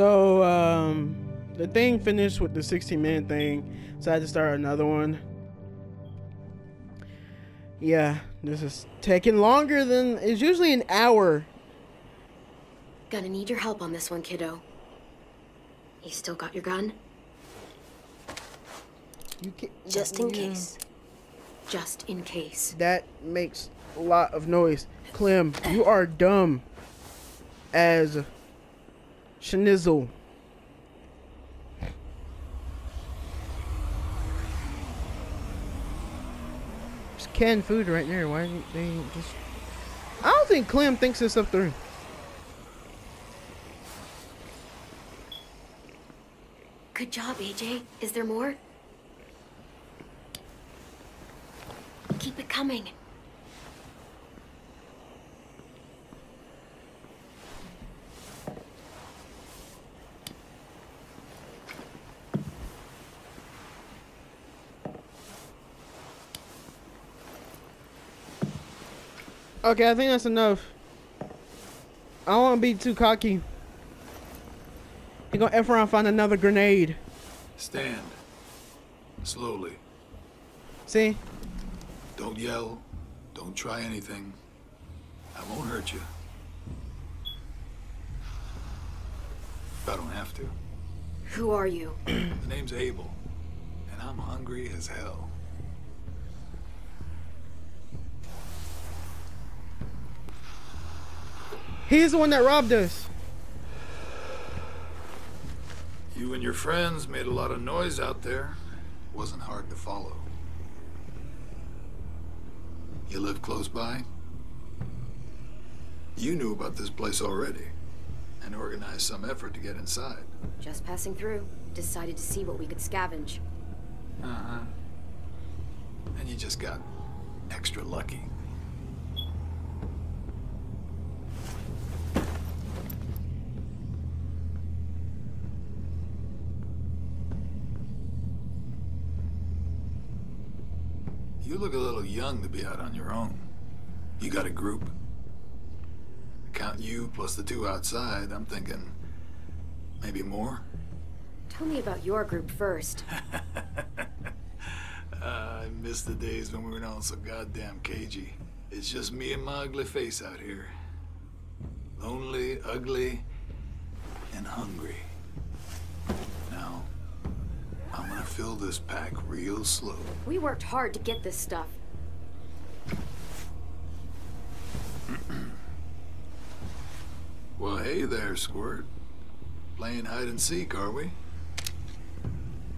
So, um, the thing finished with the 16 minute thing, so I had to start another one. Yeah, this is taking longer than it's usually an hour. Gonna need your help on this one, kiddo. You still got your gun? You can, Just in yeah. case. Just in case. That makes a lot of noise. Clem, you are dumb as schnizzle. There's canned food right there. Why didn't they just? I don't think Clem thinks this up through. Good job, AJ. Is there more? Keep it coming. Okay, I think that's enough. I don't want to be too cocky. You gonna F around find another grenade. Stand. Slowly. See? Don't yell. Don't try anything. I won't hurt you. If I don't have to. Who are you? The name's Abel, and I'm hungry as hell. He's the one that robbed us. You and your friends made a lot of noise out there. It Wasn't hard to follow. You live close by? You knew about this place already and organized some effort to get inside. Just passing through. Decided to see what we could scavenge. Uh-huh. And you just got extra lucky. You look a little young to be out on your own. You got a group? Count you plus the two outside, I'm thinking maybe more? Tell me about your group first. I miss the days when we were all so goddamn cagey. It's just me and my ugly face out here. Lonely, ugly, and hungry. Now, I'm gonna fill this pack real slow. We worked hard to get this stuff. Well, hey there, Squirt. Playing hide and seek, are we?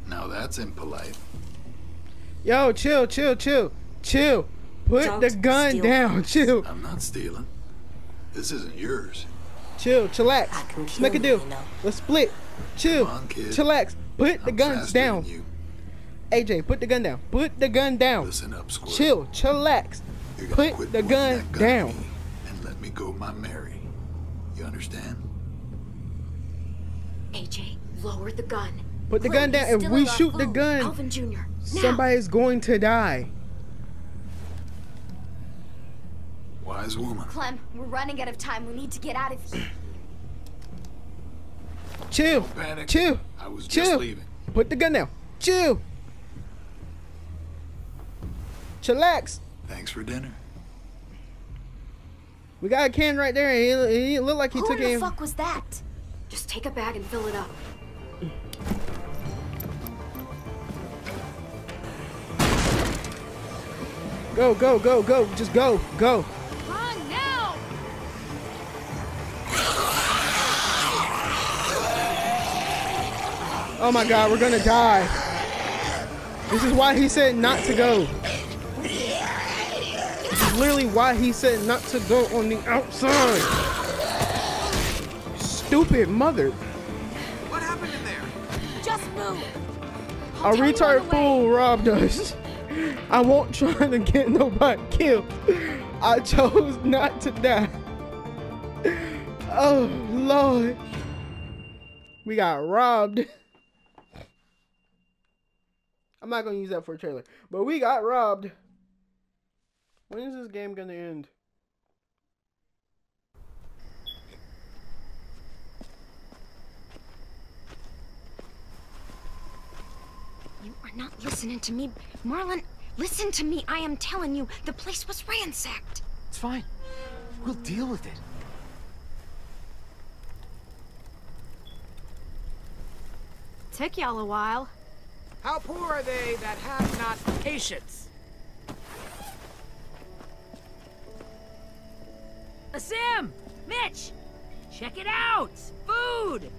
Now that's impolite. Yo, chill, chill, chill, chill. Put Don't the gun steal down. Chill, I'm not stealing. This isn't yours. chill, chillax. I can kill make a you, deal. Let's split. Chill, Come on, kid. chillax. Put the I'm guns down. You. AJ, put the gun down. Put the gun down. Listen up, Squirt. Chill, chillax. Put the gun gun down. and let me go my Mary. You understand? AJ, lower the gun. Put the Clem, gun down. he's If we in our shoot the gun, Alvin Jr. Now. somebody's going to die. Wise woman. Clem, we're running out of time. We need to get out of here. Chill, Panic. chill, I was chill. just leaving. Put the gun down. Chill. Chillax. Thanks for dinner. We got a can right there. He, he looked like he Who took the it. fuck was that? Just take a bag and fill it up. Go, go, go, go. Just go, go. Oh my god, we're gonna die. This is why he said not to go. This is literally why he said not to go on the outside. Stupid mother. What happened in there? Just move! A I'll tell you retard on the way. fool robbed us. I won't try to get nobody killed. I chose not to die. Oh Lord. We got robbed. I'm not gonna use that for a trailer. But we got robbed. When is this game gonna end? You are not listening to me. Marlon, listen to me. I am telling you, the place was ransacked. It's fine. We'll deal with it. Took y'all a while. How poor are they that have not patience? Sam! Mitch! Check it out! Food!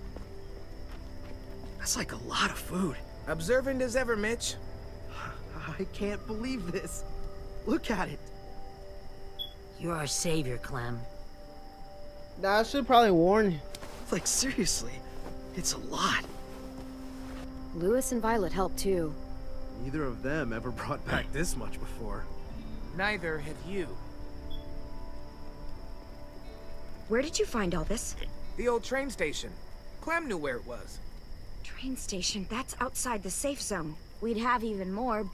That's like a lot of food. Observant as ever, Mitch. I can't believe this. Look at it. You're our savior, Clem. Nah, I should probably warn you. Like, seriously, it's a lot. Louis and Violet helped too. Neither of them ever brought back this much before. Neither have you. Where did you find all this? The old train station. Clem knew where it was. Train station. That's outside the safe zone. We'd have even more,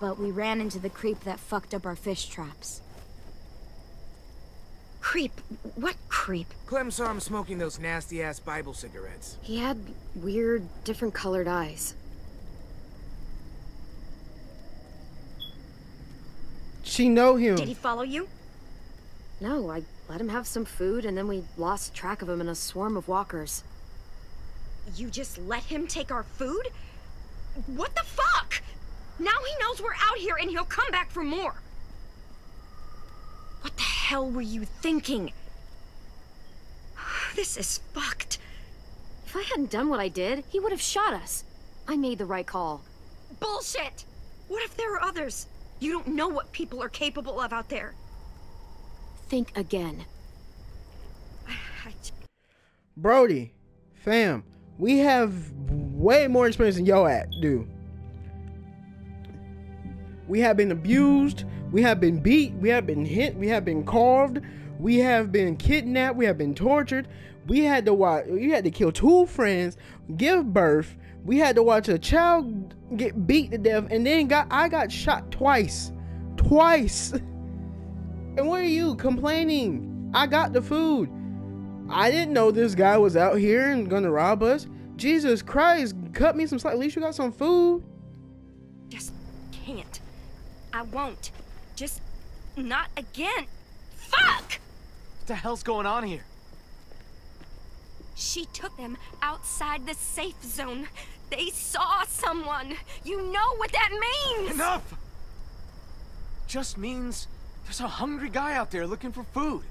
but we ran into the creep that fucked up our fish traps. Creep? What creep? Clem saw him smoking those nasty-ass Bible cigarettes. He had weird, different colored eyes. She know him. Did he follow you? No, I let him have some food and then we lost track of him in a swarm of walkers. You just let him take our food? What the fuck? Now he knows we're out here and he'll come back for more. Hell were you thinking? This is fucked. If I hadn't done what I did, he would have shot us. I made the right call. Bullshit! What if there are others? You don't know what people are capable of out there. Think again. Brody, fam, we have way more experience than yo at do. We have been abused, we have been beat, we have been hit, we have been carved, we have been kidnapped, we have been tortured. We had to watch you had to kill two friends, give birth. We had to watch a child get beat to death and then got I got shot twice. Twice. And where are you complaining? I got the food. I didn't know this guy was out here and gonna rob us. Jesus Christ, cut me some slack. At least you got some food. just can't. I won't. Just not again. Fuck! What the hell's going on here? She took them outside the safe zone. They saw someone. You know what that means! Enough! Just means there's a hungry guy out there looking for food.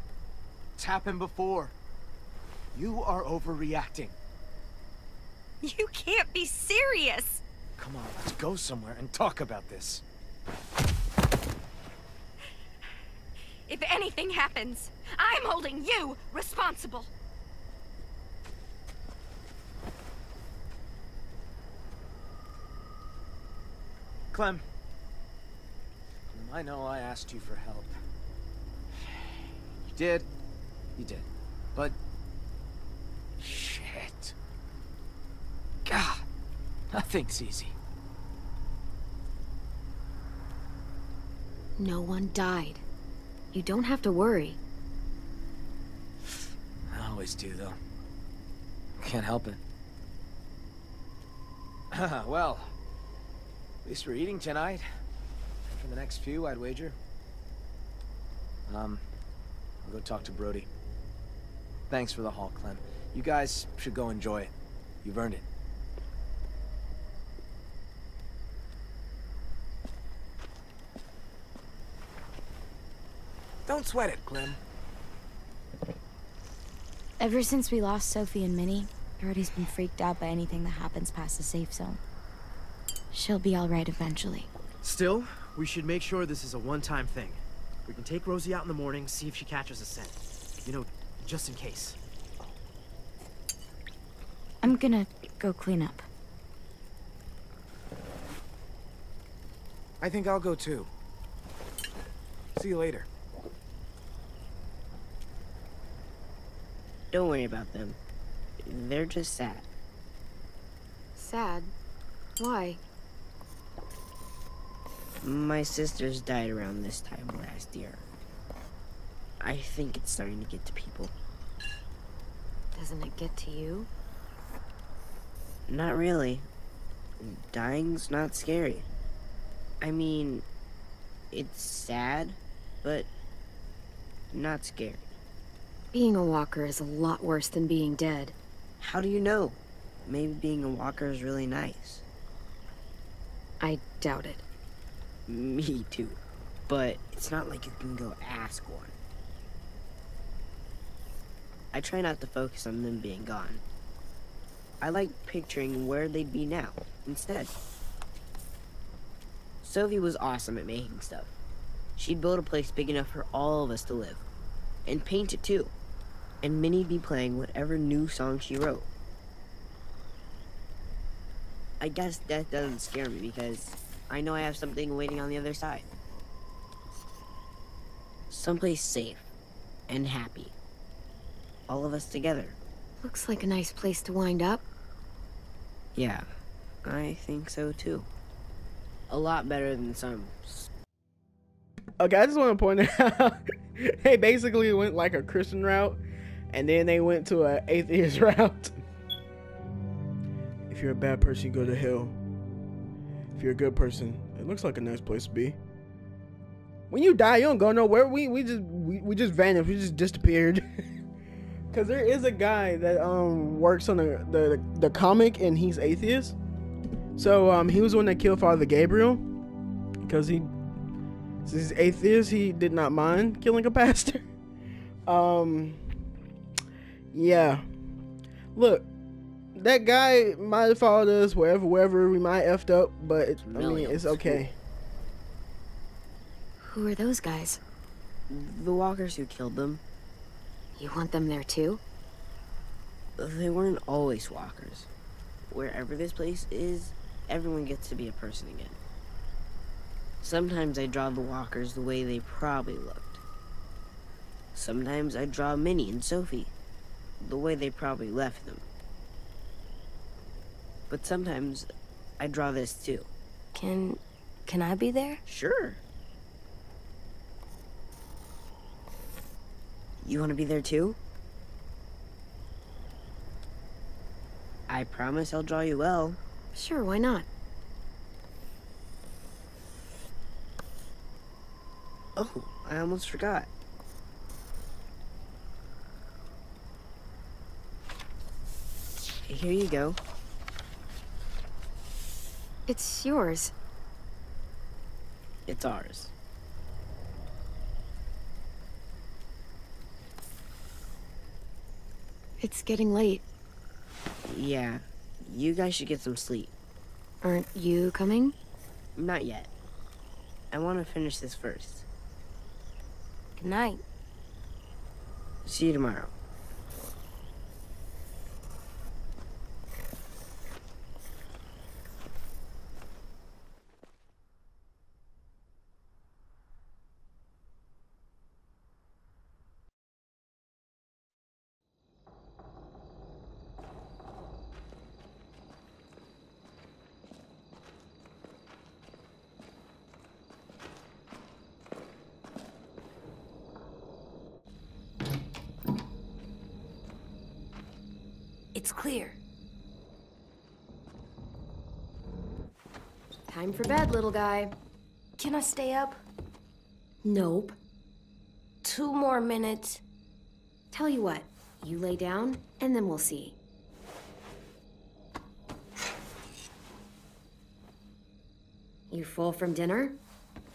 It's happened before. You are overreacting. You can't be serious! Come on, let's go somewhere and talk about this. If anything happens, I'm holding you responsible. Clem. Clem, I know I asked you for help. You did. You did. But... Shit. God. Nothing's easy. No one died. You don't have to worry. I always do, though. Can't help it. well, at least we're eating tonight. For the next few, I'd wager. Um, I'll go talk to Brody. Thanks for the haul, Clem. You guys should go enjoy it. You've earned it. Don't sweat it, Clem. Ever since we lost Sophie and Minnie, Brody's been freaked out by anything that happens past the safe zone. She'll be alright eventually. Still, we should make sure this is a one-time thing. We can take Rosie out in the morning, see if she catches a scent. You know, just in case. I'm gonna go clean up. I think I'll go too. See you later. Don't worry about them. They're just sad. Sad? Why? My sisters died around this time last year. I think it's starting to get to people. Doesn't it get to you? Not really. dying's not scary. I mean, it's sad, but not scary. Being a walker is a lot worse than being dead. How do you know? Maybe being a walker is really nice. I doubt it. Me too. But it's not like you can go ask one. I try not to focus on them being gone. I like picturing where they'd be now, instead. Sophie was awesome at making stuff. She'd build a place big enough for all of us to live. And paint it too. And Minnie'd be playing whatever new song she wrote. I guess death doesn't scare me because I know I have something waiting on the other side. Someplace safe and happy. All of us together. Looks like a nice place to wind up. Yeah, I think so too. A lot better than some. Okay, I just want to point out they basically went like a Christian route, and then they went to an atheist route. If you're a bad person, you go to hell. If you're a good person, it looks like a nice place to be. When you die, you don't go nowhere. We we just we, we just vanished. We just disappeared. Cause there is a guy that um works on the the, the comic and he's atheist. So um he was the one that killed Father Gabriel. Because he since he's atheist, he did not mind killing a pastor. um Yeah. Look, that guy might have followed us wherever wherever we might effed up, but it, I mean it's okay. Who are those guys? The walkers who killed them. You want them there too? They weren't always walkers. Wherever this place is, everyone gets to be a person again. Sometimes I draw the walkers the way they probably looked. Sometimes I draw Minnie and Sophie the way they probably left them. But sometimes I draw this too. Can... can I be there? Sure. You want to be there too? I promise I'll draw you well. Sure, why not? Oh, I almost forgot. Here you go. It's yours. It's ours. It's getting late. Yeah, you guys should get some sleep. Aren't you coming? Not yet. I want to finish this first. Good night. See you tomorrow. It's clear. Time for bed, little guy. Can I stay up? Nope. Two more minutes. Tell you what, you lay down, and then we'll see. You full from dinner?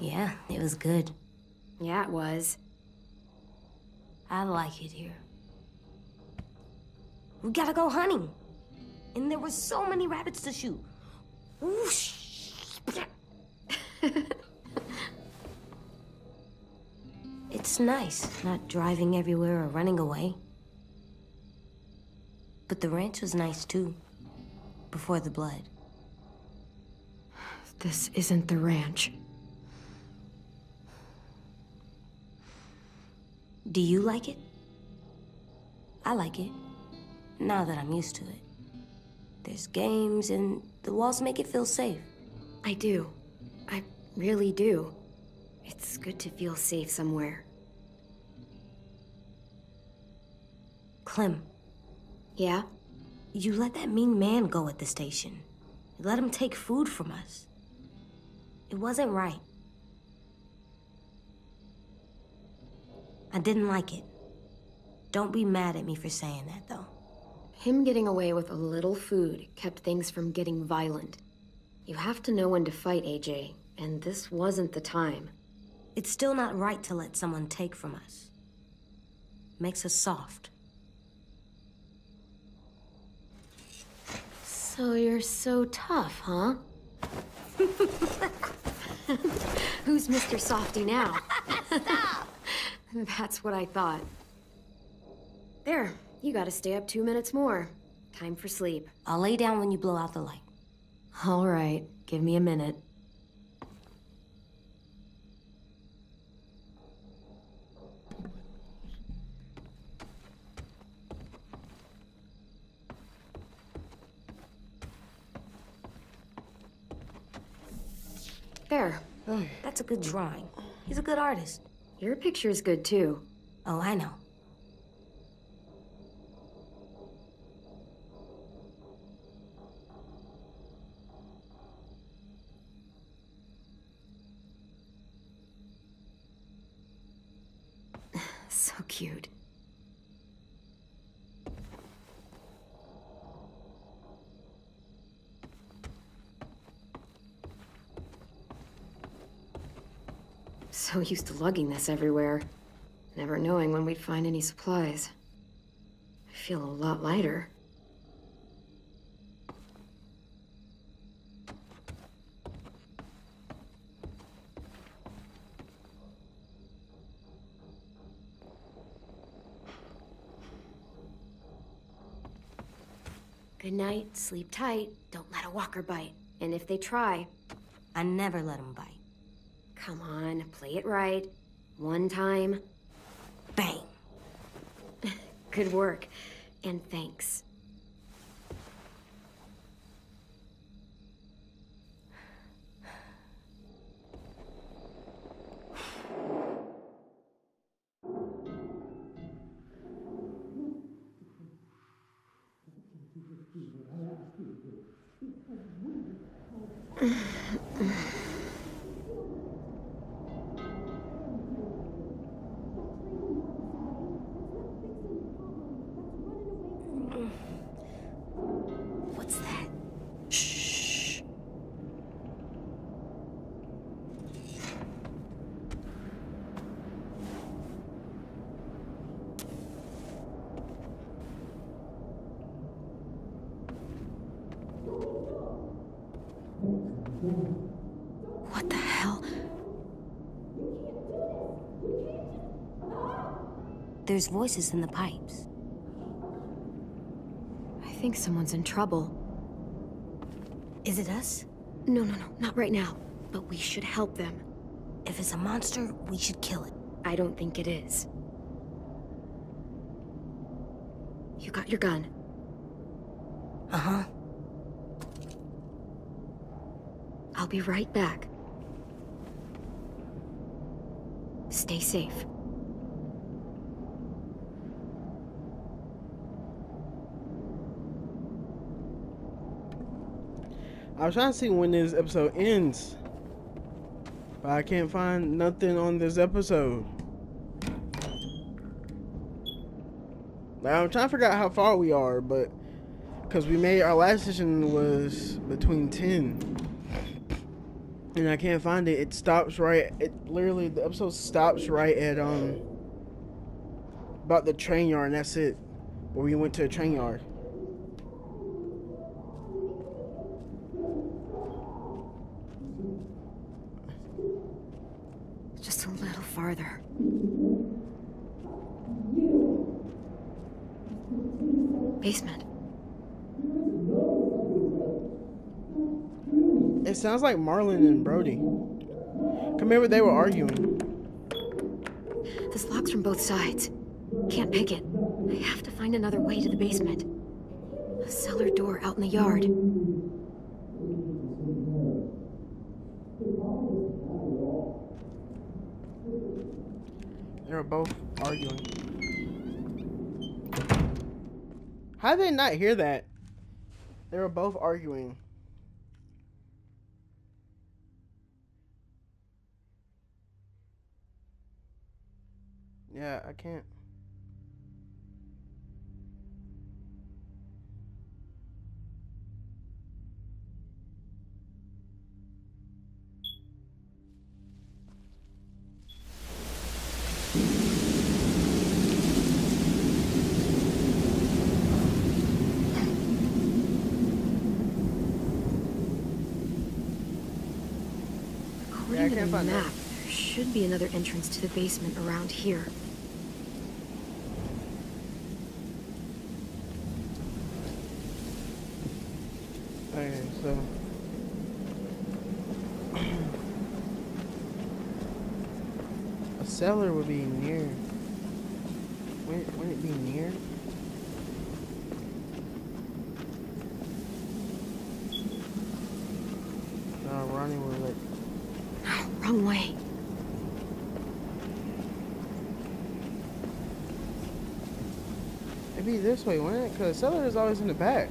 Yeah, it was good. Yeah, it was. I like it here. We gotta go hunting. And there were so many rabbits to shoot. Whoosh. it's nice not driving everywhere or running away. But the ranch was nice too. Before the blood. This isn't the ranch. Do you like it? I like it. Now that I'm used to it. There's games and the walls make it feel safe. I do. I really do. It's good to feel safe somewhere. Clem, Yeah? you let that mean man go at the station. You let him take food from us. It wasn't right. I didn't like it. Don't be mad at me for saying that, though. Him getting away with a little food kept things from getting violent. You have to know when to fight, AJ, and this wasn't the time. It's still not right to let someone take from us. Makes us soft. So you're so tough, huh? Who's Mr. Softy now? Stop! That's what I thought. There, you gotta stay up two minutes more. Time for sleep. I'll lay down when you blow out the light. All right, give me a minute. There. That's a good drawing. He's a good artist. Your picture's good too. Oh, I know. Cute. So used to lugging this everywhere, never knowing when we'd find any supplies. I feel a lot lighter. Sleep tight, don't let a walker bite. And if they try, I never let him bite. come on, play it right. One time. Bang! Good work. And thanks. There's voices in the pipes. I think someone's in trouble. Is it us? No, no, no, not right now. But we should help them. If it's a monster, we should kill it. I don't think it is. You got your gun. Uh-huh. I'll be right back. Stay safe. I was trying to see when this episode ends, but I can't find nothing on this episode. Like, I'm trying to figure out how far we are, but because we made our last session was between ten, and I can't find it. It stops right. It literally the episode stops right at um about the train yard, and that's it. Where we went to the train yard. Just a little farther. Basement. It sounds like Marlon and Brody. Come here, they were arguing. This lock's from both sides. Can't pick it. I have to find another way to the basement. A cellar door out in the yard. They were both arguing. How did they not hear that? They were both arguing. Yeah, I can't. According to the map, there should be another entrance to the basement around here. Okay, so. A cellar would be near. Wouldn't, wouldn't it be near? No, Ronnie would like. No, wrong way. It'd be this way, wouldn't it? Because the cellar is always in the back.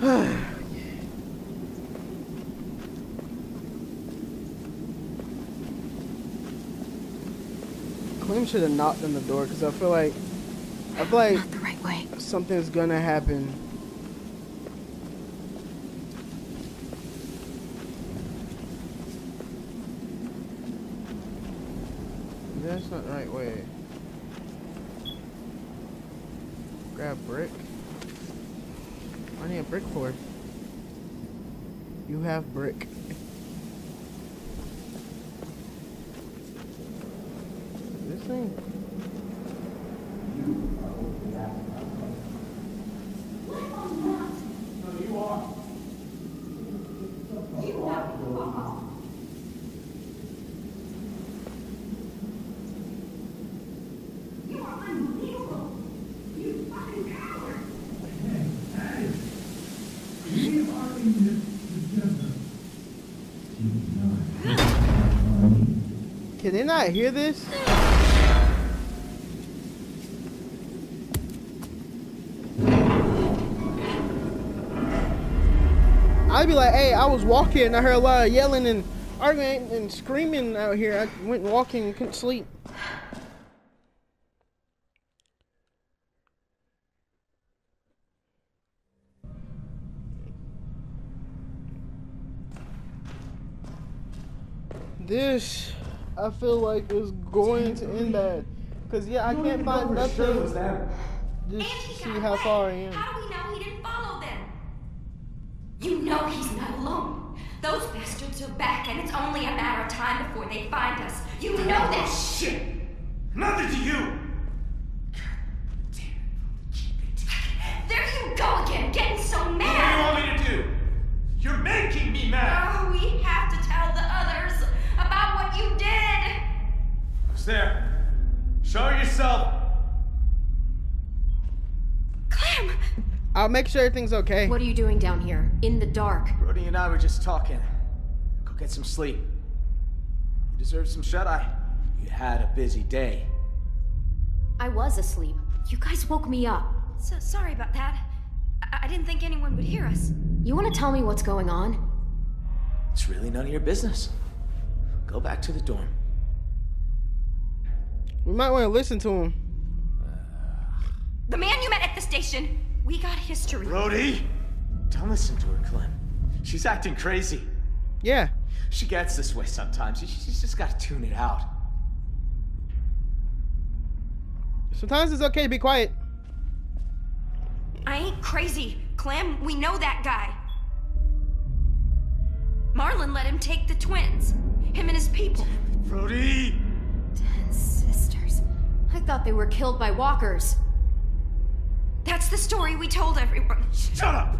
Clem should have knocked on the door because I feel like I feel like Not the right way. something's gonna happen. That's not the right way. Grab brick. I need a brick for. You have brick. This thing. Can they not hear this? I'd be like, hey, I was walking and I heard a lot of yelling and arguing and screaming out here. I went walking and couldn't sleep. This, I feel like, is going to end bad. Because, yeah, I can't find nothing. Just see how far I am. How do we know he didn't follow them? You know he's not alone. Those bastards are back, and it's only a matter of time before they find us. You know that shit. Nothing to you! There you go again, getting so What do you mad. want me to do? You're making me mad! Oh, we have to tell the others about what you did. Who's there? Show yourself! Clem! I'll make sure everything's okay. What are you doing down here? In the dark? Brody and I were just talking. Go get some sleep. You deserve some shut-eye. You had a busy day. I was asleep. You guys woke me up. So sorry about that. I, I didn't think anyone would hear us. You want to tell me what's going on? It's really none of your business. Go back to the dorm. We might want to listen to him. The man you met at the station. We got history. Brody! Don't listen to her, Clem. She's acting crazy. Yeah. She gets this way sometimes. She's just got to tune it out. Sometimes it's okay to be quiet. I ain't crazy, Clem. We know that guy. Marlon let him take the twins. Him and his people. Brody! Ten sisters. I thought they were killed by walkers. That's the story we told everyone. Shut up!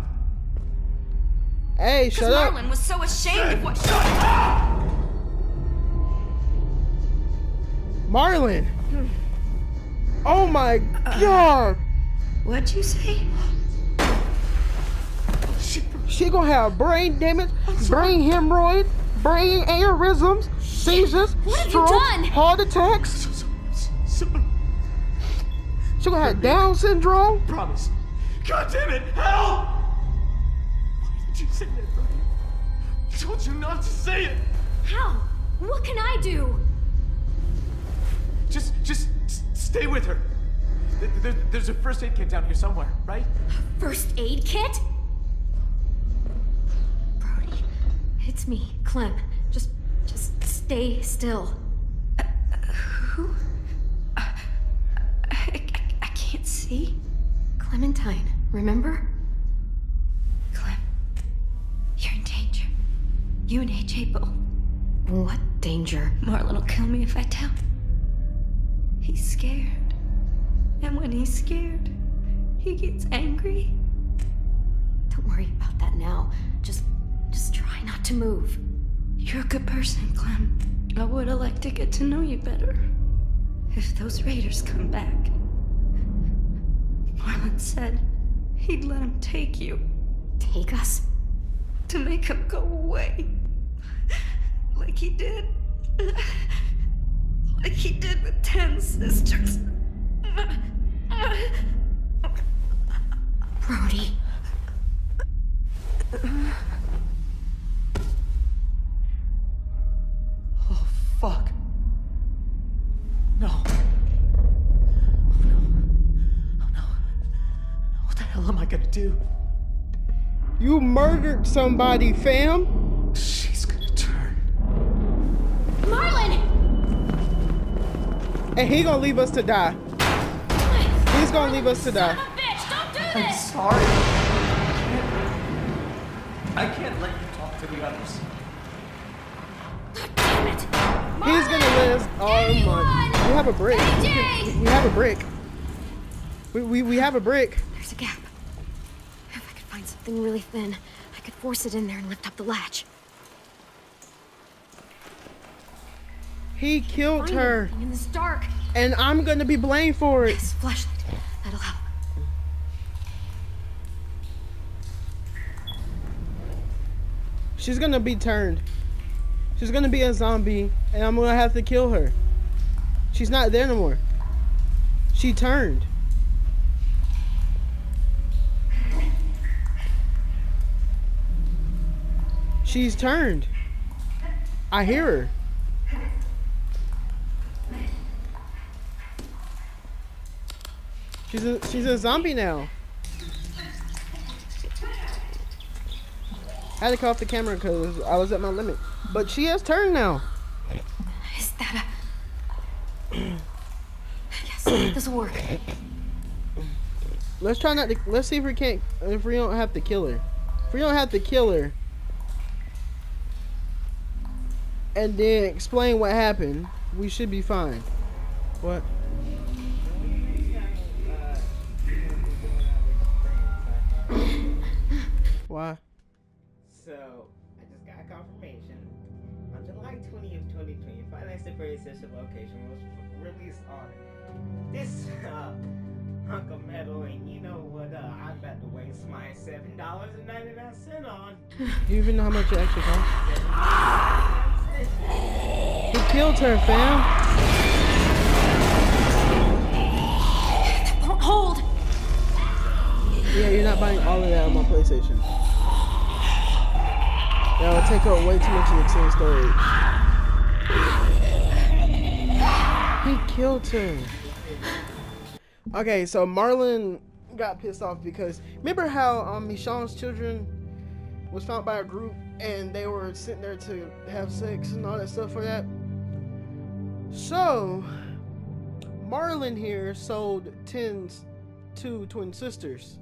Hey, Because shut up. Marlon was so ashamed of what. Marlon. Oh my god. What'd you say? She gonna have brain damage, brain hemorrhoid, brain aneurysms, seizures, What have you strokes, done? heart attacks. She gonna have Down syndrome. Promise. God damn it! Help! Why did you say that, Brody? I told you not to say it! How? What can I do? Just, just stay with her. There- there's a first aid kit down here somewhere, right? First aid kit? Brody, it's me, Clem. Just, just stay still. Uh, who? Uh, I, I, I can't see. Clementine, remember? Clem, you're in danger. You and AJ both. What danger? Marlon will kill me if I tell. He's scared. And when he's scared, he gets angry. Don't worry about that now. Just, just try not to move. You're a good person, Clem. I would have liked to get to know you better. If those raiders come back. Marlon said he'd let him take you. Take us? To make him go away. Like he did. Like he did with ten sisters. Brody. Oh, fuck. Gonna do? You murdered somebody, fam. She's gonna turn. Marlon! And he gonna leave us to die. He's gonna leave us to die. Bitch, don't do I'm this! sorry. I can't let you talk to the others. Damn it! He's gonna let us. Oh my! We have a brick. We, AJ! we have a brick. We, we we have a brick. There's a gap. If I could find something really thin, I could force it in there and lift up the latch. He killed Find her, in this dark. and I'm gonna be blamed for it. This flashlight. That'll help. She's gonna be turned. She's gonna be a zombie, and I'm gonna have to kill her. She's not there no more. She turned. She's turned. I hear her. She's a she's a zombie now. I had to cut off the camera because I was at my limit. But she has turned now. Is that a... yes, this'll work. Let's try not to. Let's see if we can't. If we don't have to kill her. If we don't have to kill her. And then explain what happened. We should be fine. What? Why? So, I just got confirmation. On July 20th, 2020, Finance the Very Essential Location was released on this uh, hunk of metal, and you know what uh, I'm about to waste my $7.99 on. Do you even know how much it actually costs? He killed her, fam. That won't hold. Yeah, you're not buying all of that on my PlayStation. That would take up way too much of your extended storage. He killed her. Okay, so Marlon got pissed off because remember how um Michonne's children was found by a group and they were sitting there to have sex and all that stuff for that. So Marlon here sold tins to twin sisters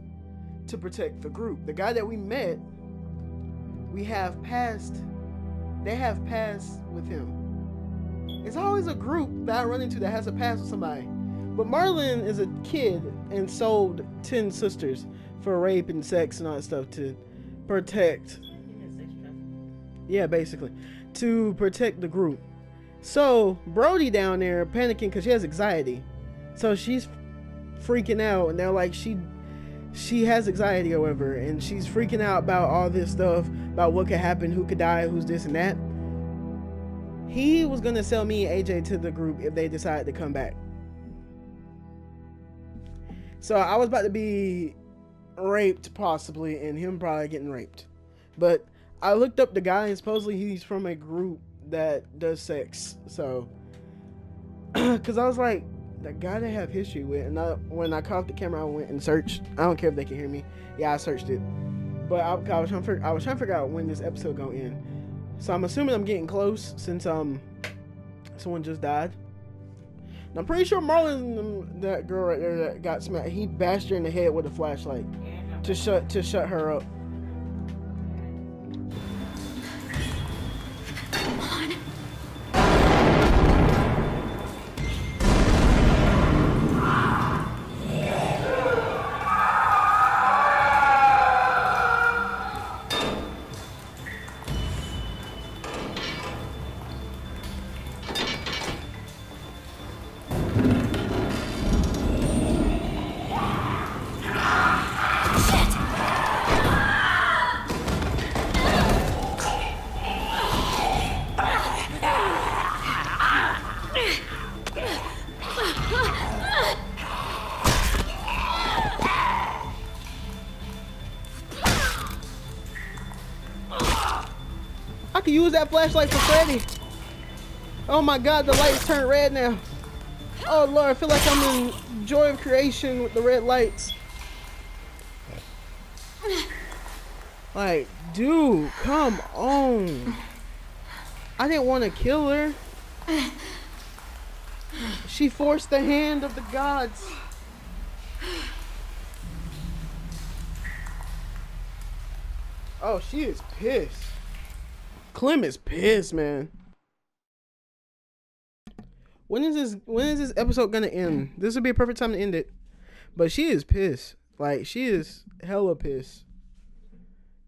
to protect the group. The guy that we met, we have passed. They have passed with him. It's always a group that I run into that has a pass with somebody. But Marlon is a kid and sold 10 sisters for rape and sex and all that stuff to protect. Yeah, basically. To protect the group. So, Brody down there panicking because she has anxiety. So she's freaking out and they're like, she she has anxiety or whatever, and she's freaking out about all this stuff, about what could happen, who could die, who's this and that. He was gonna sell me AJ to the group if they decided to come back. So I was about to be raped possibly, and him probably getting raped. But I looked up the guy, and supposedly he's from a group that does sex. So, because I was like, the guy they have history with, and I, when I caught the camera, I went and searched. I don't care if they can hear me. Yeah, I searched it, but I, I was trying to, I was trying to figure out when this episode gonna end. So I'm assuming I'm getting close since um someone just died. And I'm pretty sure Marlon, that girl right there that got smacked, he bashed her in the head with a flashlight to shut to shut her up. I could use that flashlight for Freddy. Oh my god, the lights turned red now. Oh lord, I feel like I'm in Joy of Creation with the red lights. Like, dude, come on. I didn't want to kill her. She forced the hand of the gods. Oh, she is pissed. Clem is pissed, man. When is this when is this episode gonna end? This would be a perfect time to end it. But she is pissed. Like she is hella pissed.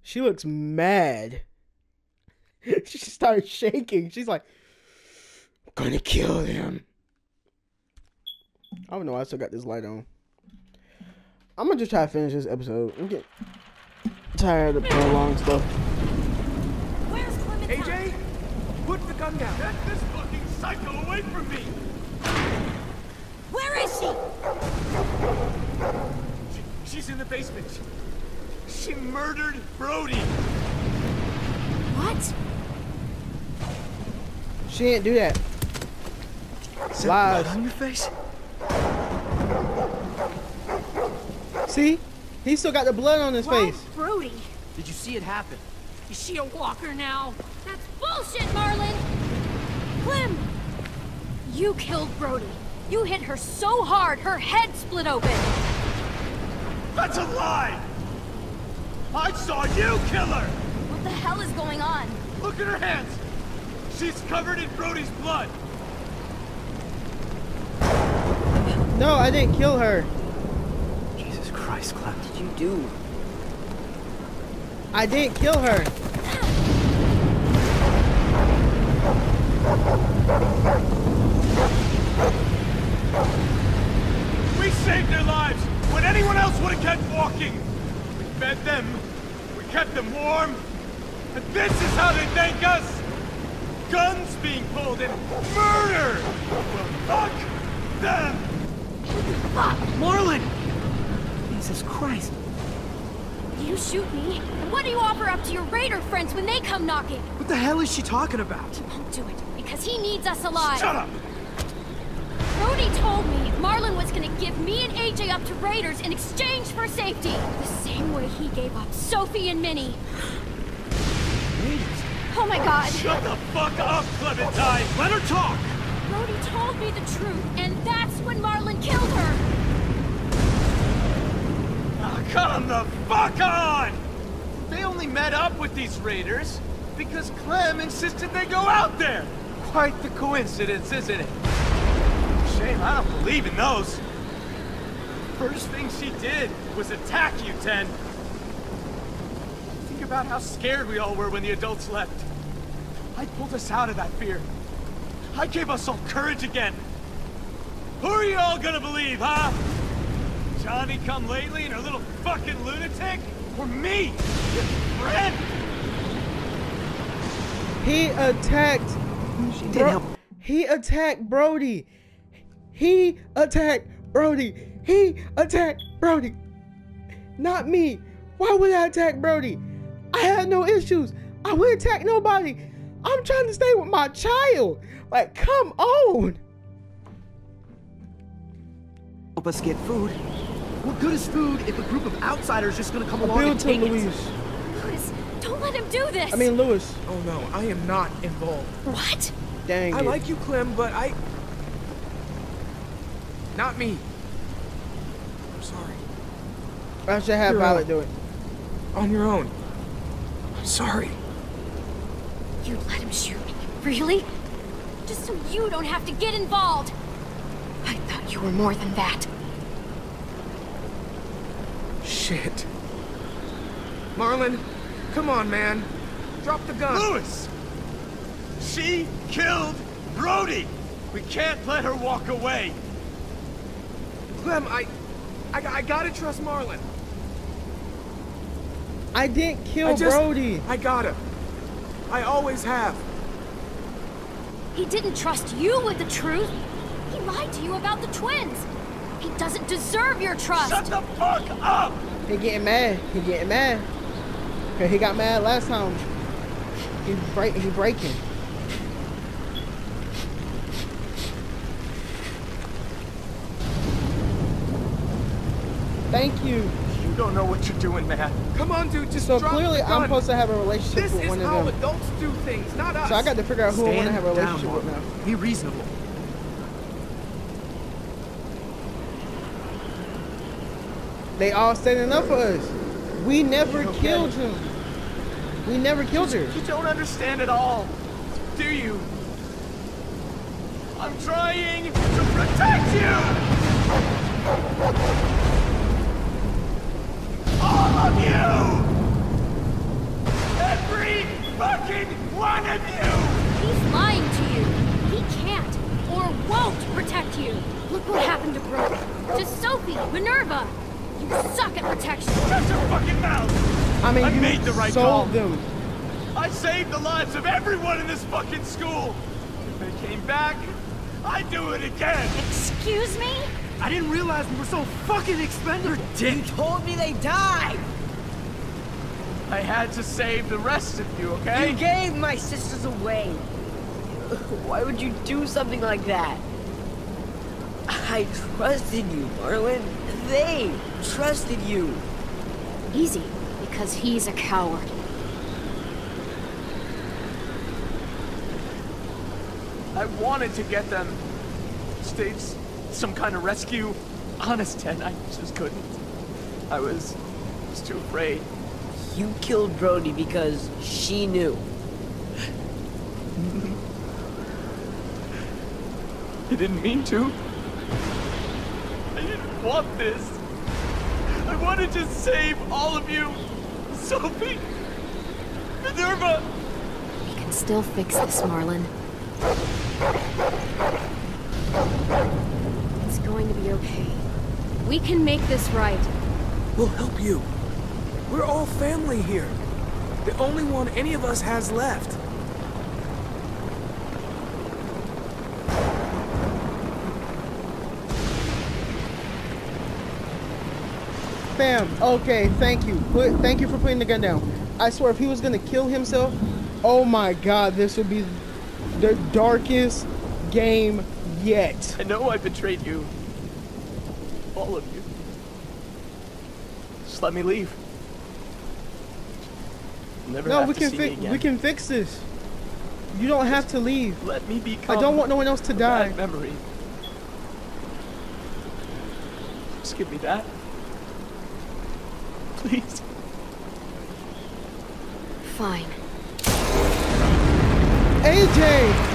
She looks mad. she starts shaking. She's like, gonna kill him. I don't know. Why I still got this light on. I'm gonna just try to finish this episode. I'm getting tired of prolonged stuff. AJ, put the gun down. Get this fucking psycho away from me! Where is she? she she's in the basement. She murdered Brody. What? She didn't do that. Is that Lies. on your face? See? He still got the blood on his Why face. Brody? Did you see it happen? Is she a walker now? That's bullshit, Marlon! Clem! You killed Brody. You hit her so hard, her head split open. That's a lie! I saw you kill her! What the hell is going on? Look at her hands! She's covered in Brody's blood! No, I didn't kill her. Jesus Christ, Clem. What did you do? I didn't kill her. We saved their lives when anyone else would have kept walking! We fed them, we kept them warm, and this is how they thank us! Guns being pulled and murder! Well, fuck them! Marlon! Jesus Christ. You shoot me, and what do you offer up to your raider friends when they come knocking? What the hell is she talking about? Won't do it, because he needs us alive. Shut up! Brody told me Marlon was gonna give me and AJ up to raiders in exchange for safety. The same way he gave up Sophie and Minnie. Oh my god. Shut the fuck up, Clementine! Let her talk! Brody told me the truth, and that's when Marlon killed her. Oh, come the fuck on! They only met up with these raiders because Clem insisted they go out there. Quite the coincidence, isn't it? Shame I don't believe in those. First thing she did was attack you, Tenn. Think about how scared we all were when the adults left. I pulled us out of that fear. I gave us all courage again. Who are you all gonna believe, huh? Johnny come lately and her little fucking lunatic? Or me? Your friend? He attacked. She did help. He attacked Brody. He attacked Brody. He attacked Brody. Not me. Why would I attack Brody? I had no issues. I wouldn't attack nobody. I'm trying to stay with my child. Like, come on. Help us get food. What good is food if a group of outsiders just gonna come along Appeal and take Louis. it? Louis, don't let him do this! I mean, Louis. Oh no, I am not involved. What? Dang I it. like you, Clem, but I... Not me. I'm sorry. I should have You're Violet out. do it. On your own. I'm sorry. You let him shoot me? Really? Just so you don't have to get involved! I thought you were more than that. Shit. Marlon, come on, man. Drop the gun. Louis! She killed Brody! We can't let her walk away! Clem, I, I, I gotta trust Marlon. I didn't kill I just, Brody. I gotta. I always have. He didn't trust you with the truth. He lied to you about the twins. He doesn't deserve your trust. Shut the fuck up! He getting mad. He getting mad. Cause he got mad last time. He break. He breaking. Thank you. You don't know what you're doing, man. Come on, dude, just So clearly. I'm supposed to have a relationship This with is one of them. adults do things, not us. So I got to figure out who I want to have a down, relationship with now. Be reasonable. They all standing up for us. We never don't killed him. We never killed her. You don't understand at all, do you? I'm trying to protect you! All of you! Every fucking one of you! He's lying to you. He can't or won't protect you. Look what happened to Brooke. To Sophie, Minerva. You suck at protection. Shut your fucking mouth! I mean, I you made the right call. them. I saved the lives of everyone in this fucking school! If they came back, I'd do it again! Excuse me? I didn't realize we were so fucking expendable. You told me they died! I had to save the rest of you, okay? You gave my sisters away. Why would you do something like that? I trusted you, Marlon. They trusted you. Easy, because he's a coward. I wanted to get them. Stage some kind of rescue. Honest, Ted, I just couldn't. I was, was too afraid. You killed Brody because she knew. I didn't mean to. I didn't want this. I wanted to save all of you. Sophie, Minerva. We can still fix this, Marlon. It's going to be okay. We can make this right. We'll help you. We're all family here. The only one any of us has left. Fam, okay, thank you. Put, thank you for putting the gun down. I swear, if he was gonna kill himself, oh my god, this would be the darkest game yet. I know I betrayed you. All of you. Just let me leave. You'll Never No, we can fix. We can fix this. You don't have to leave. Let me become. I don't want no one else to die. Memory. Just give me that. Please. Fine. AJ!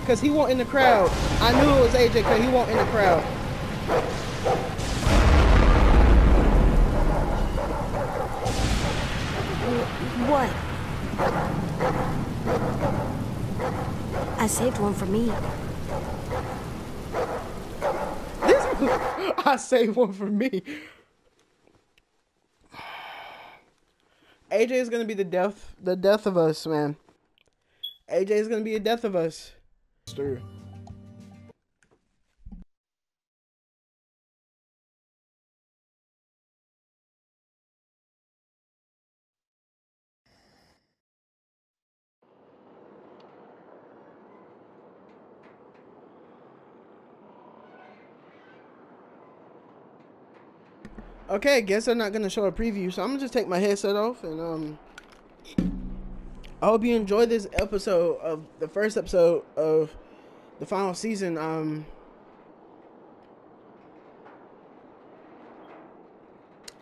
Because he won't in the crowd. I knew it was AJ because he won't in the crowd. What? I saved one for me. This, I saved one for me. AJ is gonna be the death, the death of us, man. AJ is gonna be the death of us. Okay, I guess I'm not gonna show a preview, so I'm gonna just take my headset off and um. I hope you enjoyed this episode of the first episode of the final season. Um.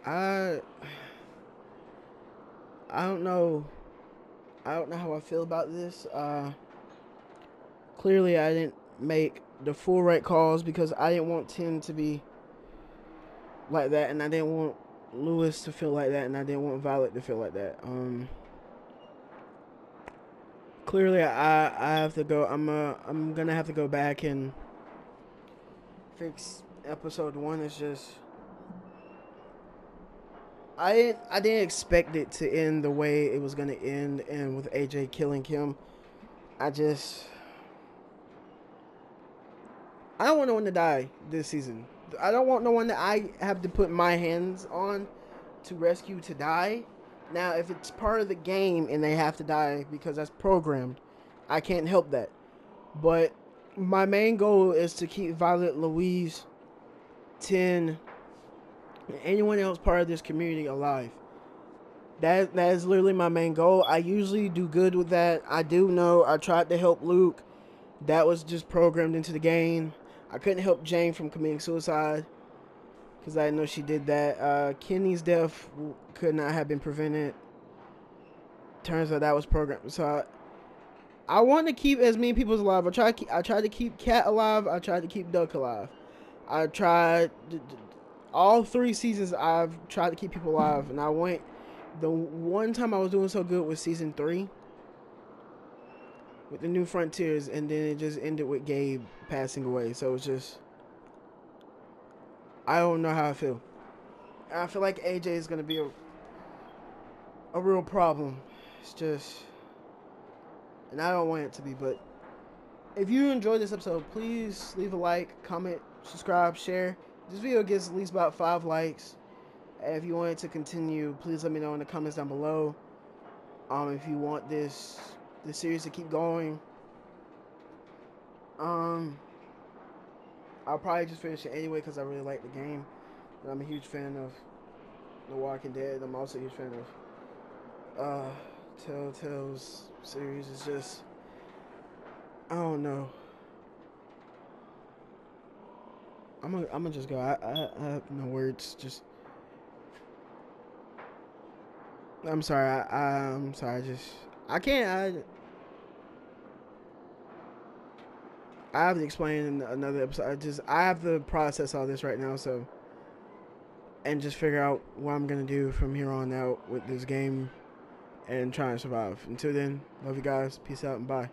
I I don't know. I don't know how I feel about this. Uh, clearly, I didn't make the full right calls because I didn't want Tim to be like that, and I didn't want Louis to feel like that, and I didn't want Violet to feel like that. Um, clearly, I I have to go. I'm uh I'm gonna have to go back and fix episode one. It's just I didn't I didn't expect it to end the way it was gonna end, and with AJ killing Kim. I just I don't want no one to die this season. I don't want no one that I have to put my hands on to rescue to die. Now, if it's part of the game and they have to die because that's programmed, I can't help that. But my main goal is to keep Violet, Louise, Tenn, and anyone else part of this community alive. That that is literally my main goal. I usually do good with that. I do know I tried to help Luke. That was just programmed into the game. I couldn't help Jane from committing suicide because I know she did that. Uh, Kenny's death could not have been prevented. Turns out that was programmed. So I, I want to keep as many people alive. I tried. I tried to keep Kat alive. I tried to keep Duck alive. I tried. All three seasons, I've tried to keep people alive, and I went. The one time I was doing so good was season three with the New Frontiers, and then it just ended with Gabe passing away. So it's just, I don't know how I feel. I feel like AJ is gonna be a a real problem. It's just, and I don't want it to be. But if you enjoyed this episode, please leave a like, comment, subscribe, share. This video gets at least about five likes. If you want it to continue, please let me know in the comments down below. Um, if you want this the series to keep going. Um, I'll probably just finish it anyway because I really like the game. And I'm a huge fan of The Walking Dead. I'm also a huge fan of uh, Telltale's series. It's just, I don't know. I'm gonna, I'm gonna just go. I, I, I have no words. Just, I'm sorry. I, I'm sorry. I just, I can't. I I have to explain in another episode. I just I have to process all this right now, so and just figure out what I'm gonna do from here on out with this game and try and survive. Until then, love you guys. Peace out and bye.